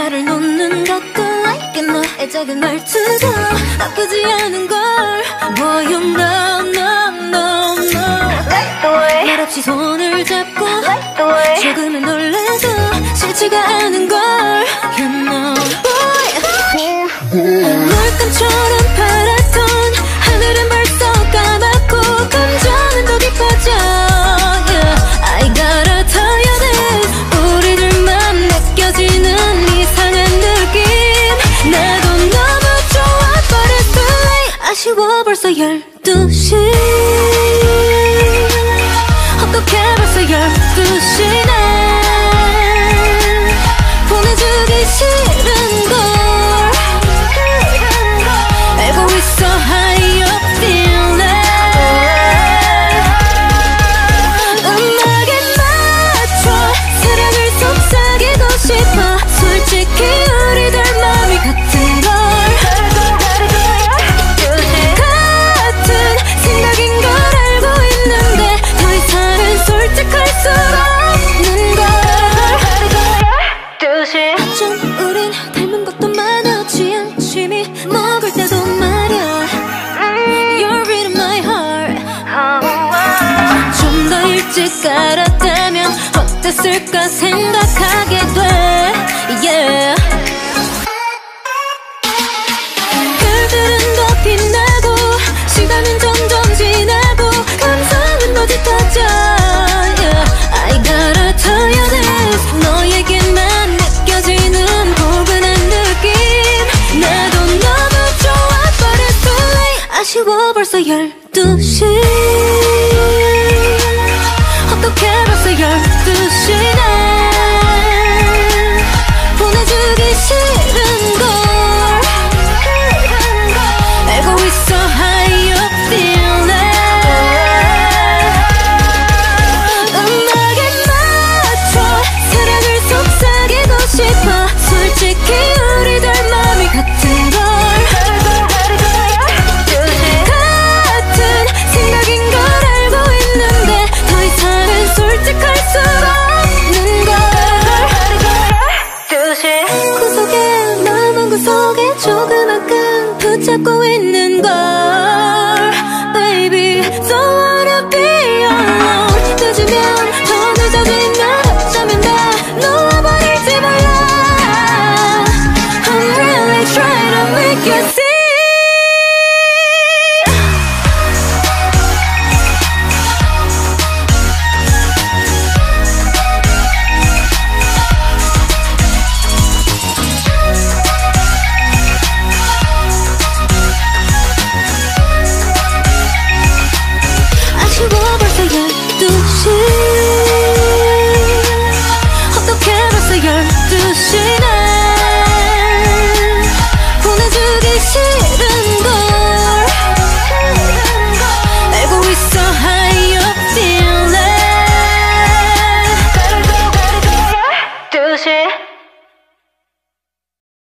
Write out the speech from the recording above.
말을 놓는 것도 like 너의 작은 말투도 나쁘지 않은 걸. Boy you know no no no 말없이 손을 잡고 조금은 놀라도 싫지가 않은 걸. You know. Boy 물감처럼 벌써 12시 일찍 알았다면 어땠을까 생각하게 돼. Yeah. 별들은 더 빛나고 시간은 점점 지나고 감성은 더 짙어져. Yeah. I gotta tell you this. 너에게만 느껴지는 포근한 느낌. 나도 너무 좋아 but it's 아쉬워 벌써 12시 조그만큼 붙잡고 있는 걸